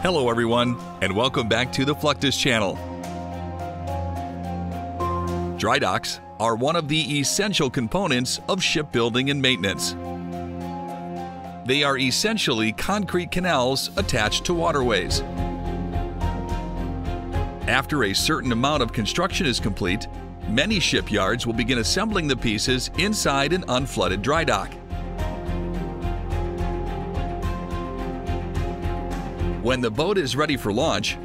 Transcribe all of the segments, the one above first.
Hello, everyone, and welcome back to the Fluctus channel. Dry docks are one of the essential components of shipbuilding and maintenance. They are essentially concrete canals attached to waterways. After a certain amount of construction is complete, many shipyards will begin assembling the pieces inside an unflooded dry dock. When the boat is ready for launch,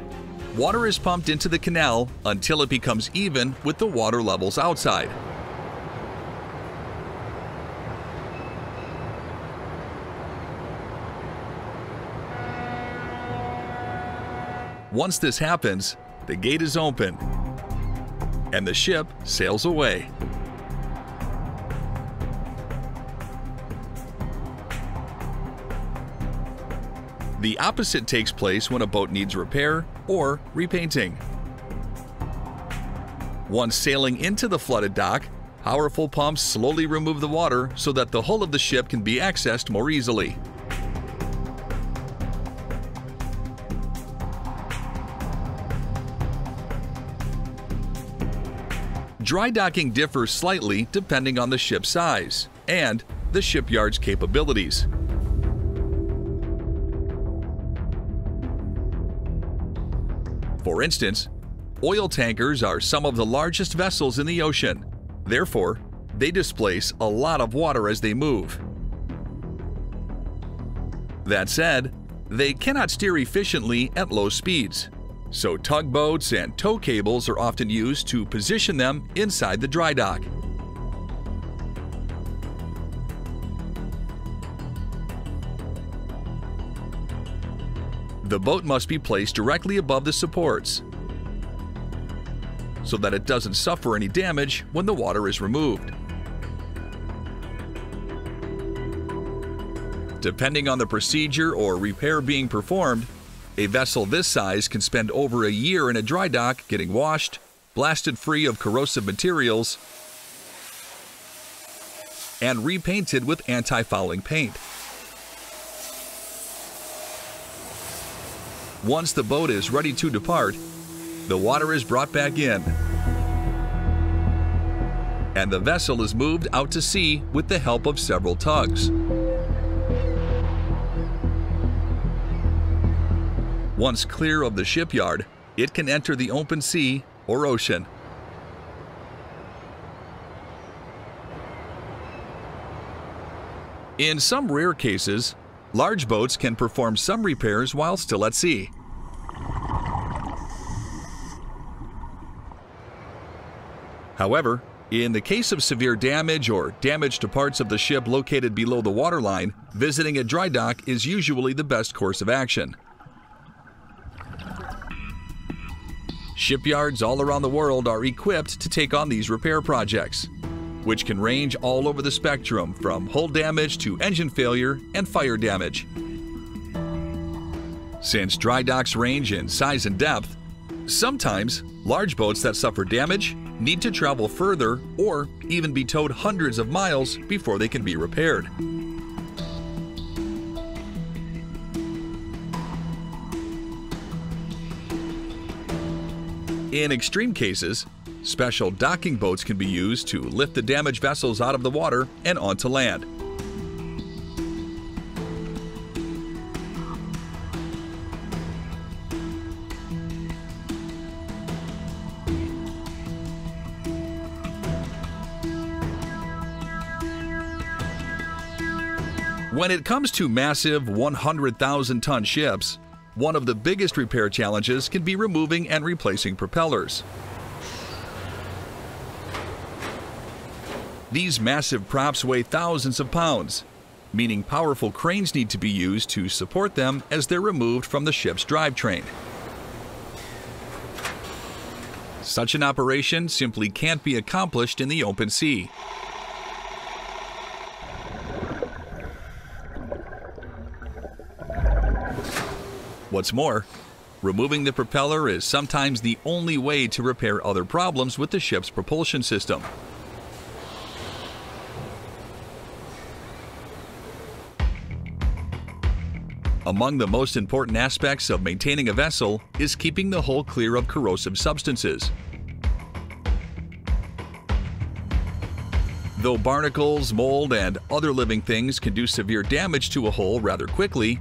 water is pumped into the canal until it becomes even with the water levels outside. Once this happens, the gate is open and the ship sails away. The opposite takes place when a boat needs repair or repainting. Once sailing into the flooded dock, powerful pumps slowly remove the water so that the hull of the ship can be accessed more easily. Dry docking differs slightly depending on the ship's size and the shipyard's capabilities. For instance, oil tankers are some of the largest vessels in the ocean. Therefore, they displace a lot of water as they move. That said, they cannot steer efficiently at low speeds, so tugboats and tow cables are often used to position them inside the dry dock. The boat must be placed directly above the supports so that it doesn't suffer any damage when the water is removed. Depending on the procedure or repair being performed, a vessel this size can spend over a year in a dry dock getting washed, blasted free of corrosive materials, and repainted with anti-fouling paint. Once the boat is ready to depart, the water is brought back in. And the vessel is moved out to sea with the help of several tugs. Once clear of the shipyard, it can enter the open sea or ocean. In some rare cases, large boats can perform some repairs while still at sea. However, in the case of severe damage or damage to parts of the ship located below the waterline, visiting a dry dock is usually the best course of action. Shipyards all around the world are equipped to take on these repair projects, which can range all over the spectrum from hull damage to engine failure and fire damage. Since dry docks range in size and depth, sometimes large boats that suffer damage need to travel further or even be towed hundreds of miles before they can be repaired. In extreme cases, special docking boats can be used to lift the damaged vessels out of the water and onto land. When it comes to massive 100,000 ton ships, one of the biggest repair challenges can be removing and replacing propellers. These massive props weigh thousands of pounds, meaning powerful cranes need to be used to support them as they're removed from the ship's drivetrain. Such an operation simply can't be accomplished in the open sea. What's more, removing the propeller is sometimes the only way to repair other problems with the ship's propulsion system. Among the most important aspects of maintaining a vessel is keeping the hull clear of corrosive substances. Though barnacles, mold, and other living things can do severe damage to a hull rather quickly,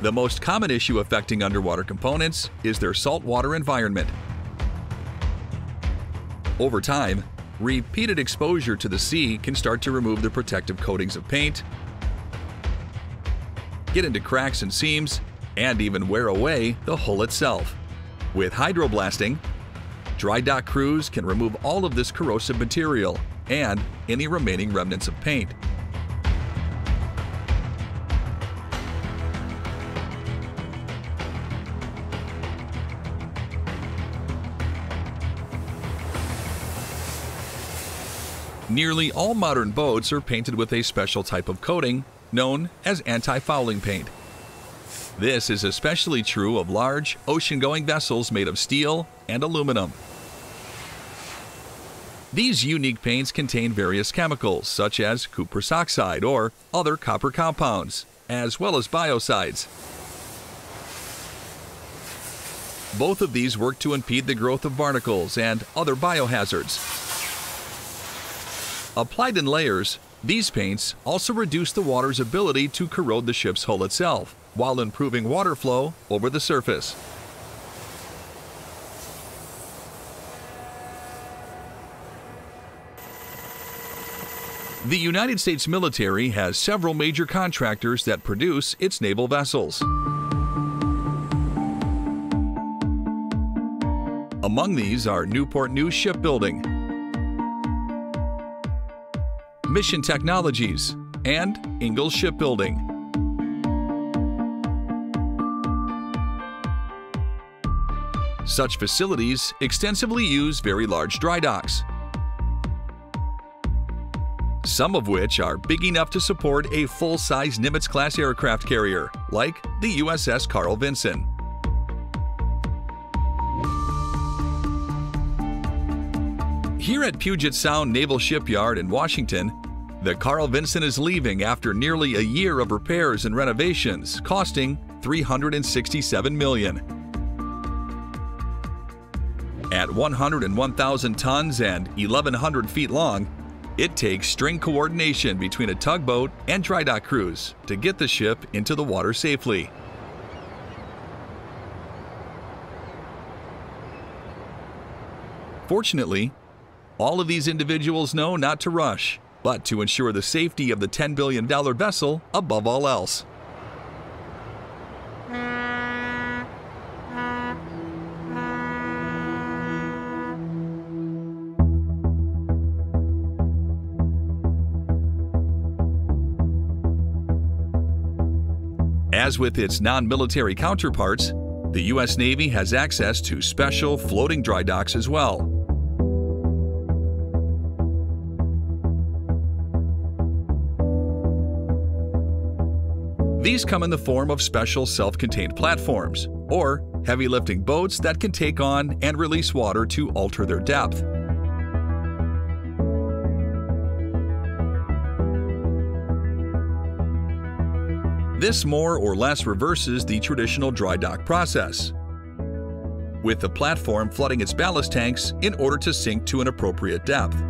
the most common issue affecting underwater components is their saltwater environment. Over time, repeated exposure to the sea can start to remove the protective coatings of paint, get into cracks and seams, and even wear away the hull itself. With hydroblasting, Dry dock crews can remove all of this corrosive material and any remaining remnants of paint. Nearly all modern boats are painted with a special type of coating known as anti-fouling paint. This is especially true of large, ocean-going vessels made of steel and aluminum. These unique paints contain various chemicals, such as cuprous oxide or other copper compounds, as well as biocides. Both of these work to impede the growth of barnacles and other biohazards. Applied in layers, these paints also reduce the water's ability to corrode the ship's hull itself, while improving water flow over the surface. The United States military has several major contractors that produce its naval vessels. Among these are Newport News Shipbuilding, Mission Technologies, and Ingalls Shipbuilding. Such facilities extensively use very large dry docks, some of which are big enough to support a full-size Nimitz-class aircraft carrier, like the USS Carl Vinson. Here at Puget Sound Naval Shipyard in Washington, the Carl Vinson is leaving after nearly a year of repairs and renovations, costing 367 million. At 101,000 tons and 1,100 feet long, it takes string coordination between a tugboat and dry dock crews to get the ship into the water safely. Fortunately, all of these individuals know not to rush, but to ensure the safety of the $10 billion vessel above all else. As with its non-military counterparts, the U.S. Navy has access to special floating dry docks as well. These come in the form of special self-contained platforms, or heavy lifting boats that can take on and release water to alter their depth. This more or less reverses the traditional dry dock process, with the platform flooding its ballast tanks in order to sink to an appropriate depth.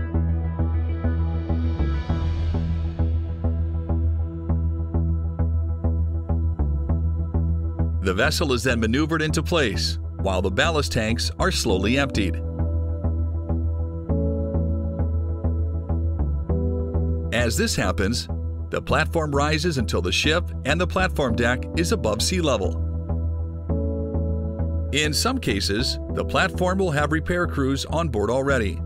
The vessel is then maneuvered into place, while the ballast tanks are slowly emptied. As this happens, the platform rises until the ship and the platform deck is above sea level. In some cases, the platform will have repair crews on board already.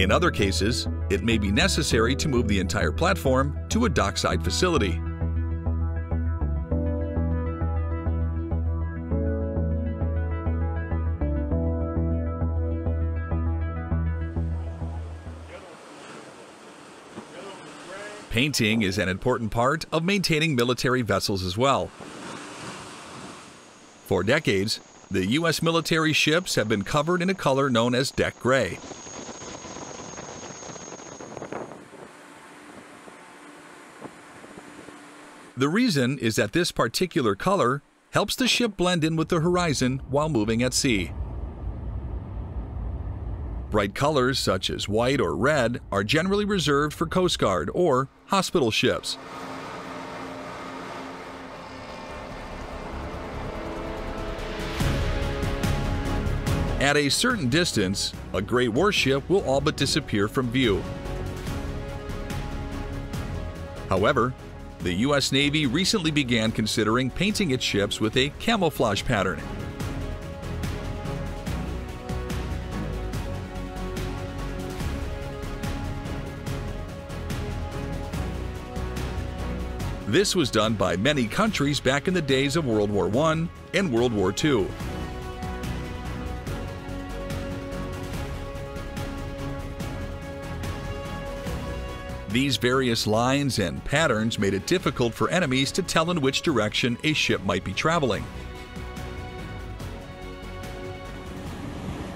In other cases, it may be necessary to move the entire platform to a dockside facility. Painting is an important part of maintaining military vessels as well. For decades, the U.S. military ships have been covered in a color known as deck gray. The reason is that this particular color helps the ship blend in with the horizon while moving at sea. Bright colors such as white or red are generally reserved for Coast Guard or hospital ships. At a certain distance, a great warship will all but disappear from view. However, the U.S. Navy recently began considering painting its ships with a camouflage pattern. This was done by many countries back in the days of World War I and World War II. These various lines and patterns made it difficult for enemies to tell in which direction a ship might be traveling.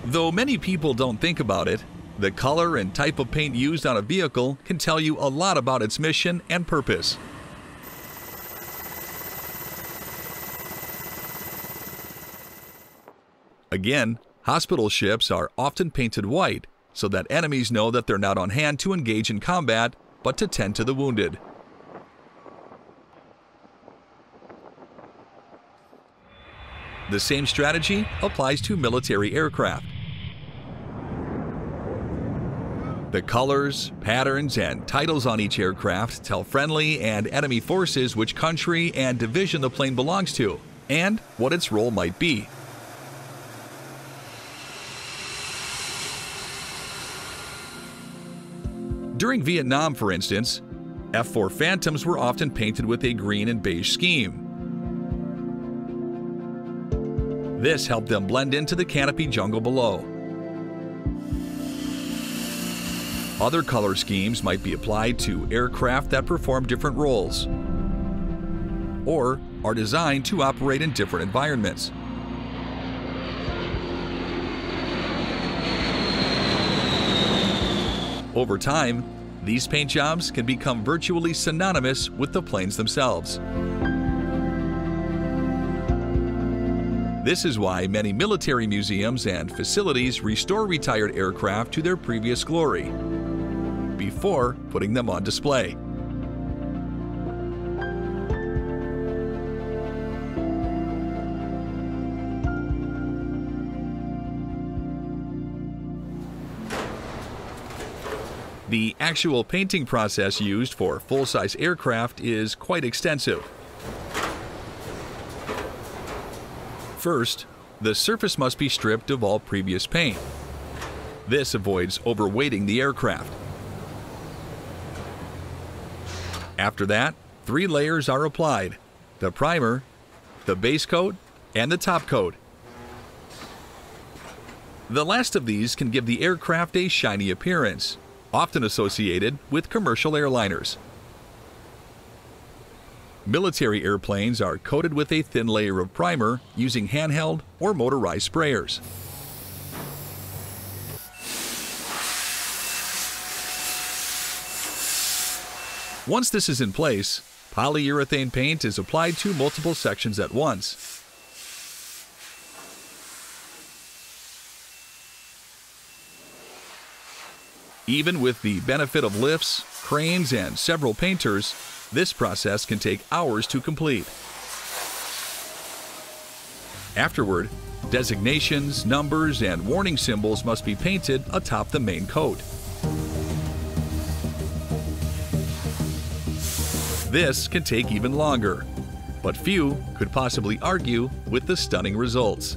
Though many people don't think about it, the color and type of paint used on a vehicle can tell you a lot about its mission and purpose. Again, hospital ships are often painted white so that enemies know that they're not on hand to engage in combat but to tend to the wounded. The same strategy applies to military aircraft. The colors, patterns, and titles on each aircraft tell friendly and enemy forces which country and division the plane belongs to, and what its role might be. During Vietnam, for instance, F 4 Phantoms were often painted with a green and beige scheme. This helped them blend into the canopy jungle below. Other color schemes might be applied to aircraft that perform different roles or are designed to operate in different environments. Over time, these paint jobs can become virtually synonymous with the planes themselves. This is why many military museums and facilities restore retired aircraft to their previous glory before putting them on display. The actual painting process used for full-size aircraft is quite extensive. First, the surface must be stripped of all previous paint. This avoids overweighting the aircraft. After that, three layers are applied the primer, the base coat, and the top coat. The last of these can give the aircraft a shiny appearance, often associated with commercial airliners. Military airplanes are coated with a thin layer of primer using handheld or motorized sprayers. Once this is in place, polyurethane paint is applied to multiple sections at once Even with the benefit of lifts, cranes, and several painters, this process can take hours to complete. Afterward, designations, numbers, and warning symbols must be painted atop the main coat. This can take even longer, but few could possibly argue with the stunning results.